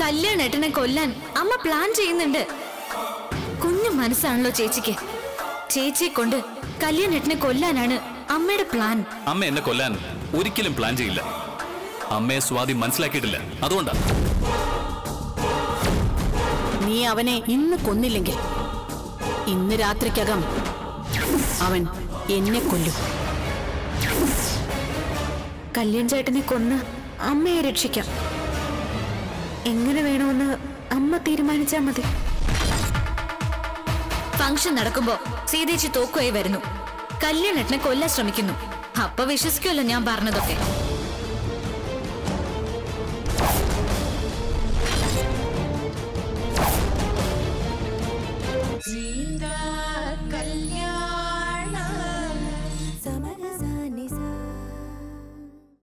കല്യാണേട്ടനെ കൊല്ലാൻ അമ്മ പ്ലാൻ ചെയ്യുന്നുണ്ട്. കുഞ്ഞു മനസ്സാണല്ലോ ചേച്ചിക്ക്. ചേച്ചിയെ കൊണ്ട് കല്യാണേട്ടനെ കൊല്ലാനാണ് അമ്മയുടെ പ്ലാൻ അമ്മ എന്നെ കൊല്ലാൻ ഒരിക്കലും പ്ലാൻ ചെയ്യില്ല. അമ്മയെ സ്വാതി മനസ്സിലാക്കിയിട്ടില്ല. അതുകൊണ്ടാ. നീ അവനെ ഇന്ന് കൊന്നില്ലെങ്കിൽ ഇന്ന് രാത്രിക്കകം അവൻ എന്നെ കൊല്ലും. കല്യാൺ ചേട്ടനെ കൊന്ന് അമ്മയെ രക്ഷിക്കാം. എങ്ങനെ വേണമെന്ന് അമ്മ തീരുമാനിച്ചാ മതി. ഫംഗ്ഷൻ നടക്കുമ്പോ സീതേച്ചി തോക്കുമായി വരുന്നു. കല്യാണേട്ടനെ കൊല്ലാൻ ശ്രമിക്കുന്നു. അപ്പൊ വിശ്വസിക്കുമല്ലോ ഞാൻ പറഞ്ഞതൊക്കെ.